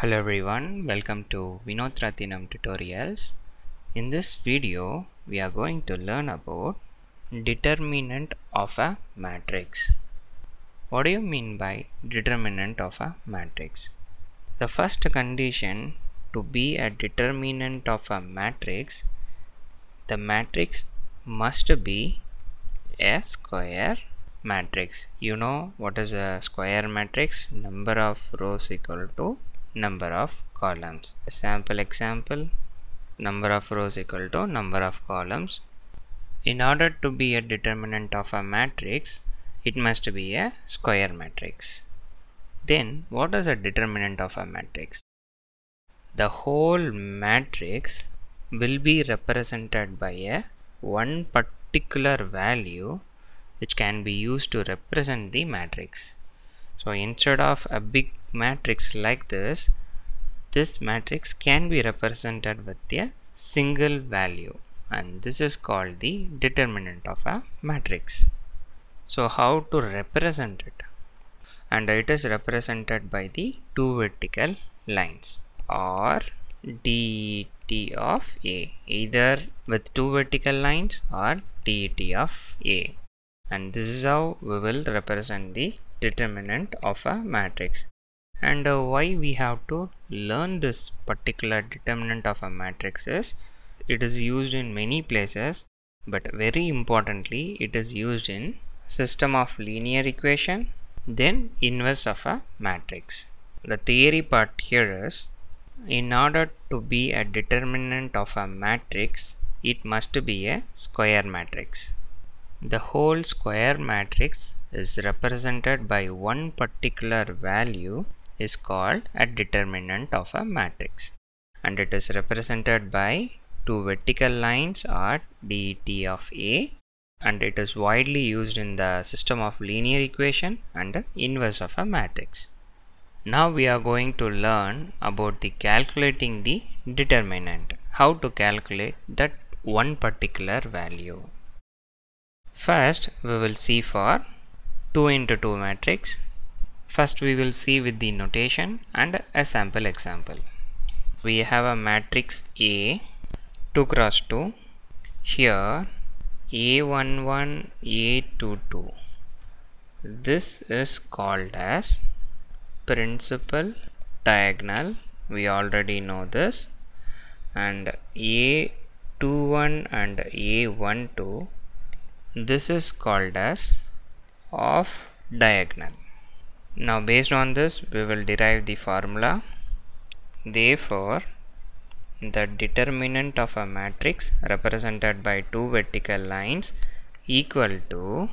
Hello everyone, welcome to Vinoth Rathinam tutorials. In this video, we are going to learn about determinant of a matrix. What do you mean by determinant of a matrix? The first condition to be a determinant of a matrix, the matrix must be a square matrix. You know what is a square matrix? Number of rows equal to number of columns. A sample example number of rows equal to number of columns. In order to be a determinant of a matrix, it must be a square matrix. Then what is a determinant of a matrix? The whole matrix will be represented by a one particular value which can be used to represent the matrix. So instead of a big matrix like this, this matrix can be represented with a single value and this is called the determinant of a matrix. So how to represent it? And it is represented by the two vertical lines or det of A either with two vertical lines or det of A and this is how we will represent the determinant of a matrix. And uh, why we have to learn this particular determinant of a matrix is it is used in many places but very importantly it is used in system of linear equation then inverse of a matrix. The theory part here is in order to be a determinant of a matrix it must be a square matrix the whole square matrix is represented by one particular value is called a determinant of a matrix and it is represented by two vertical lines or det of A and it is widely used in the system of linear equation and inverse of a matrix. Now we are going to learn about the calculating the determinant, how to calculate that one particular value. First we will see for 2 into 2 matrix. First we will see with the notation and a sample example. We have a matrix A 2 cross 2. Here A11 A22. This is called as principal diagonal. We already know this. And A21 and A12 this is called as off diagonal. Now based on this we will derive the formula. Therefore the determinant of a matrix represented by two vertical lines equal to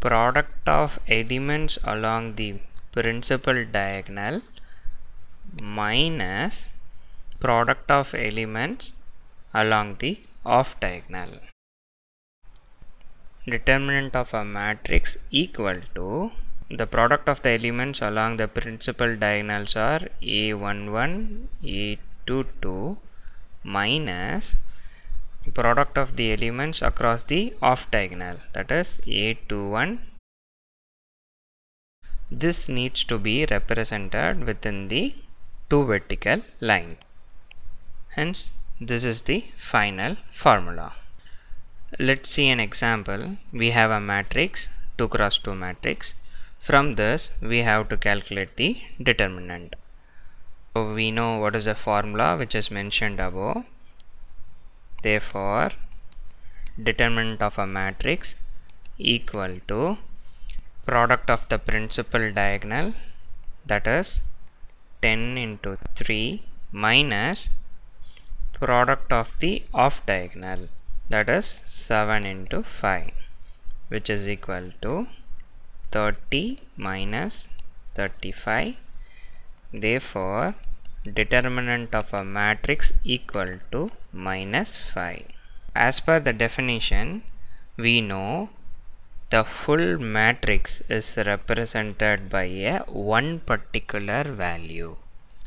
product of elements along the principal diagonal minus product of elements along the off diagonal determinant of a matrix equal to the product of the elements along the principal diagonals are a11 a22 minus product of the elements across the off diagonal that is a21 this needs to be represented within the two vertical line. Hence this is the final formula let's see an example. We have a matrix 2 cross 2 matrix. From this we have to calculate the determinant. So we know what is the formula which is mentioned above. Therefore determinant of a matrix equal to product of the principal diagonal that is 10 into 3 minus product of the off diagonal that is 7 into 5 which is equal to 30 minus 35 therefore determinant of a matrix equal to minus 5 as per the definition we know the full matrix is represented by a one particular value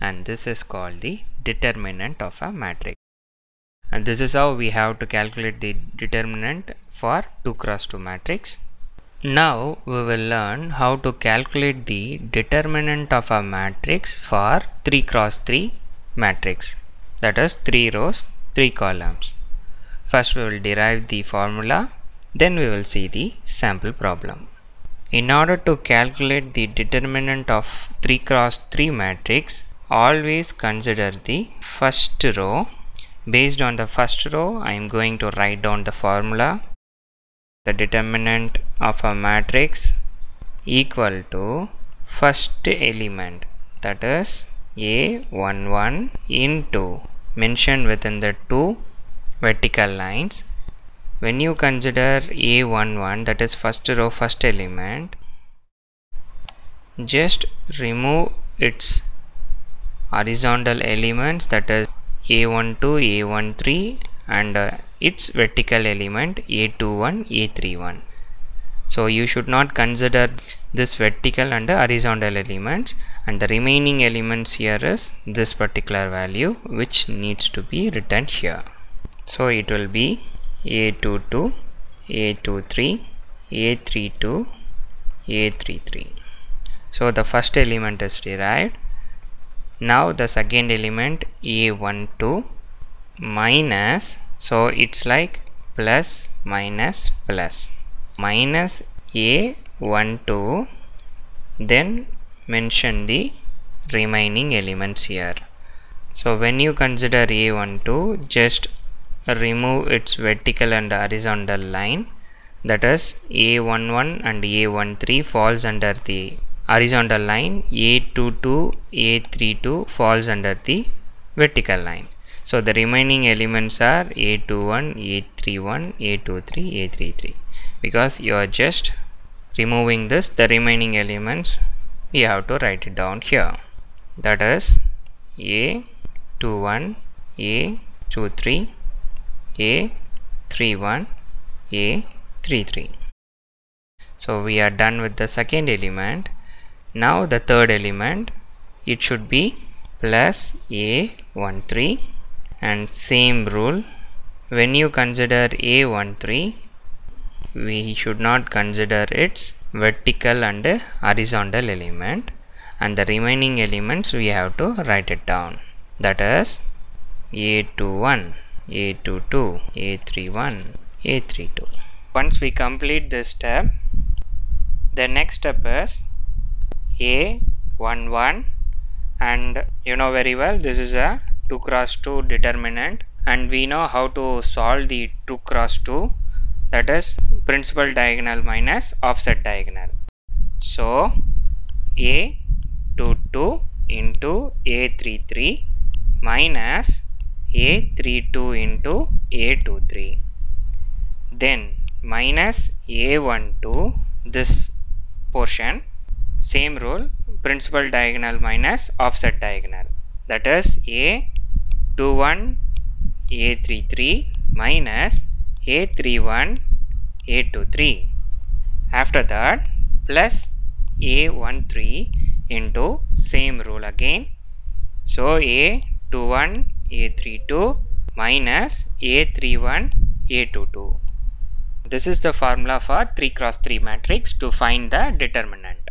and this is called the determinant of a matrix and this is how we have to calculate the determinant for 2 cross 2 matrix Now we will learn how to calculate the determinant of a matrix for 3 cross 3 matrix that is 3 rows 3 columns. First we will derive the formula then we will see the sample problem. In order to calculate the determinant of 3 cross 3 matrix always consider the first row based on the first row I am going to write down the formula. The determinant of a matrix equal to first element that is a11 into mentioned within the two vertical lines. When you consider a11 that is first row first element just remove its horizontal elements that is a12 a13 and uh, its vertical element a21 a31 so you should not consider this vertical and horizontal elements and the remaining elements here is this particular value which needs to be written here. So it will be a22 a23 a32 a33 so the first element is derived now the second element a12 minus so it's like plus minus plus. Minus a12 then mention the remaining elements here. So when you consider a12 just remove its vertical and horizontal line. That is a11 and a13 falls under the horizontal line a22 a32 falls under the vertical line. So the remaining elements are a21 a31 a23 a33 because you are just removing this the remaining elements you have to write it down here. That is a21 a23 a31 a33 so we are done with the second element now the third element it should be plus a13 and same rule. When you consider a13 we should not consider its vertical and horizontal element. And the remaining elements we have to write it down. That is a21 a22 a31 a32 once we complete this step the next step is a 1 1 and you know very well this is a 2 cross 2 determinant. And we know how to solve the 2 cross 2 that is principal diagonal minus offset diagonal. So a 2 2 into a 3 3 minus a 3 2 into a 2 3 then minus a 1 2 this portion same rule principal diagonal minus offset diagonal. That is a 21 a33 minus a31 a23 after that plus a13 into same rule again. So a21 a32 minus a31 a22 this is the formula for 3 cross 3 matrix to find the determinant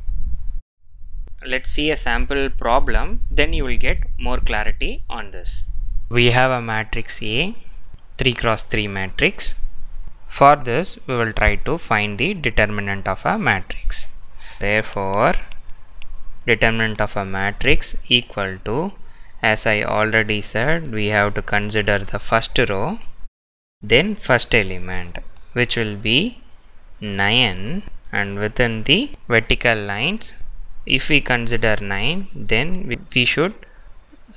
let's see a sample problem then you will get more clarity on this. We have a matrix A 3 cross 3 matrix. For this we will try to find the determinant of a matrix. Therefore determinant of a matrix equal to as I already said we have to consider the first row then first element which will be 9 and within the vertical lines if we consider 9 then we, should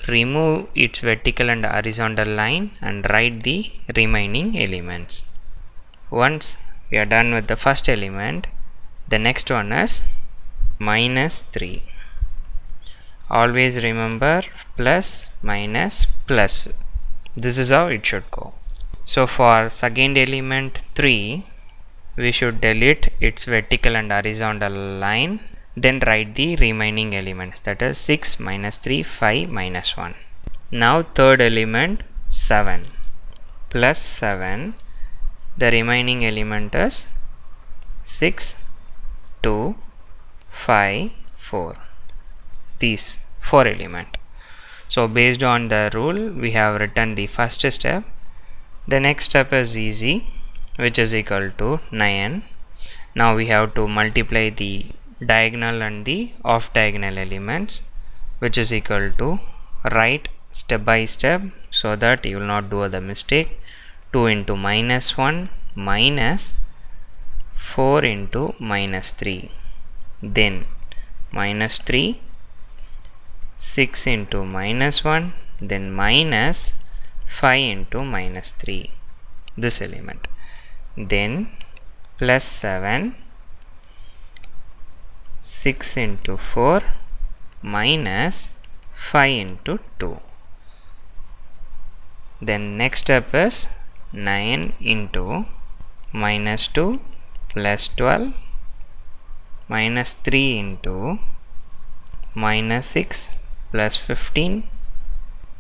remove its vertical and horizontal line and write the remaining elements. Once we are done with the first element the next one is minus 3 always remember plus minus plus. This is how it should go. So for second element 3 we should delete its vertical and horizontal line then write the remaining elements that is 6 minus 3 5 minus 1 now third element 7 plus 7 the remaining element is 6 2, 5, 4. These 4 element. So based on the rule we have written the first step. The next step is easy which is equal to 9. Now we have to multiply the diagonal and the off diagonal elements which is equal to write step by step so that you will not do the mistake. 2 into minus 1 minus 4 into minus 3 then minus 3 6 into minus 1 then minus 5 into minus 3 this element. Then plus 7 6 into 4 minus 5 into 2 then next step is 9 into minus 2 plus 12 minus 3 into minus 6 plus 15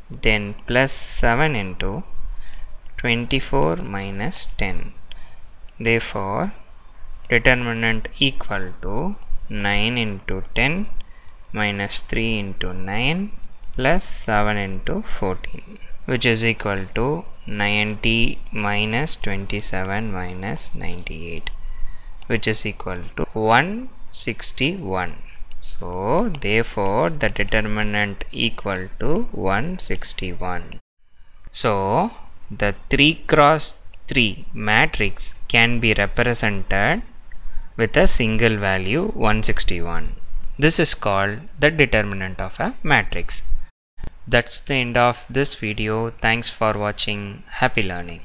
then plus 7 into 24 minus 10 therefore determinant equal to 9 into 10 minus 3 into 9 plus 7 into 14 which is equal to 90 minus 27 minus 98 which is equal to 161 so therefore the determinant equal to 161 so the 3 cross 3 matrix can be represented with a single value 161 this is called the determinant of a matrix. That's the end of this video. Thanks for watching. Happy learning